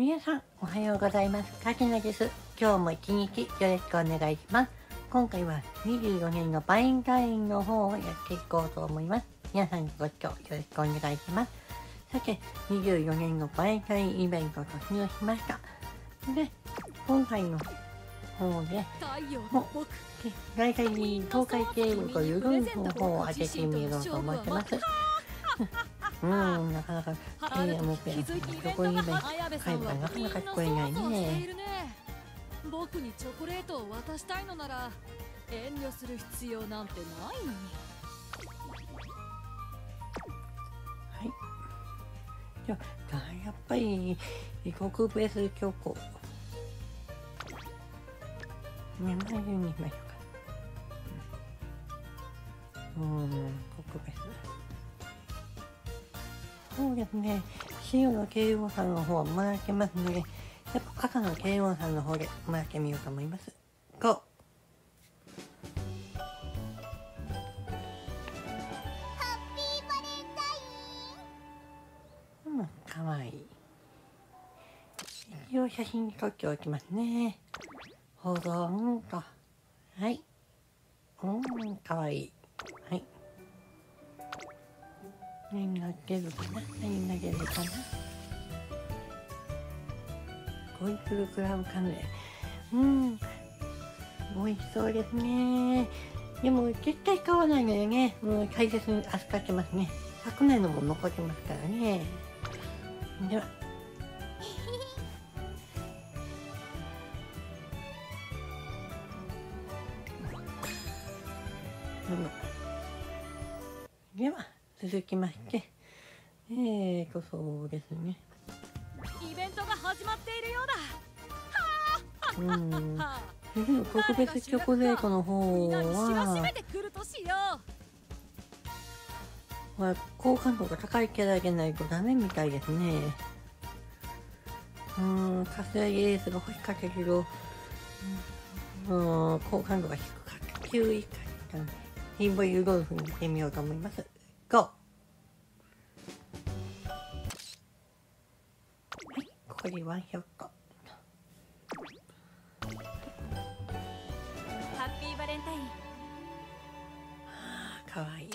皆さんおはようございます。かきなです。今日も一日よろしくお願いします。今回は24年のバレンタインの方をやっていこうと思います。皆さんご視聴よろしくお願いします。さて24年のバレンタインイベント突入しました。で今回の方でもう大体東海経路というの方を当ててみようと思ってます。うん、なかなか、えー、もうペ、どこにいれば会話がなかなか聞こえないね。僕にチョコレートを渡したいのなら遠慮する必要なんてないのに。はい。じゃあ、やっぱり、異国別チョコ。ね、前にしましょうか。うん、国別。そうですね。白の慶応さんの方はもらってますので、やっぱ赤の慶応さんの方でもらってみようと思います。GO! うん、かわいい。一応写真に撮っておきますね。保存と。はい。うん、かわいい。はい。何が出るかな。何が出るかなゴイプルクラブカヌレうん。美味しそうですね。でも絶対買わないのよね。もう大切に扱ってますね。100年のも残ってますからね。では。では。続きまして、えーと、そうですね。イベントが始まっているようだ。うん。特別チョコレートの方は、まあ、好感度が高いキャラじゃないとダメみたいですね。うん、カスラギレースが欲しかったけど、うん、好感度が低かった。9位かったので、ヒンボイルゴルフに行ってみようと思います。GO! はい、ここでワン100個。ハッピーバレンタイン。かわいい。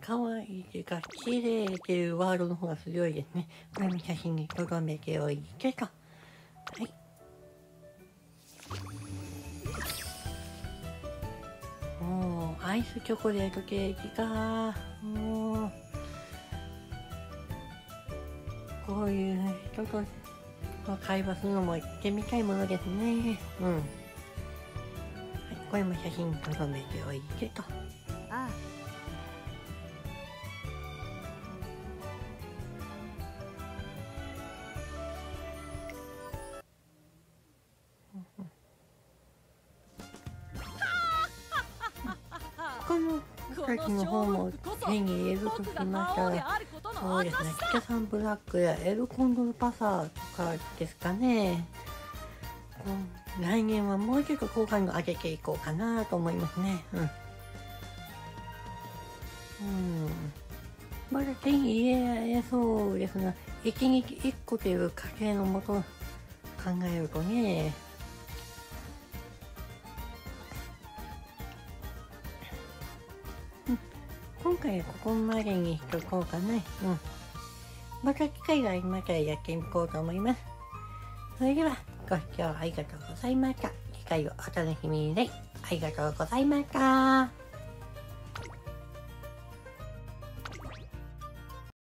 かわいいっていうか、綺麗っていうワードの方が強いですね。これも写真に留めておいてと。はい。おー、アイスチョコレートケーキかもうこういう人と会話するのも行ってみたいものですね。うん、はい、これも写真とどめておいてと。ああ。この先の方も手に入れるとしましたらそうですね。北サンブラックやエルコンドルパサーとかですかね。来年はもうちょっと好感度上げていこうかなと思いますね。うん。うん。まだ手に入れられそうですが1日1個という家計のもと考えるとね回はここまでにしとこうかな。うん。また機会がありましたらやっていこうと思います。それでは、ご視聴ありがとうございました。次回をお楽しみにね。ありがとうございました。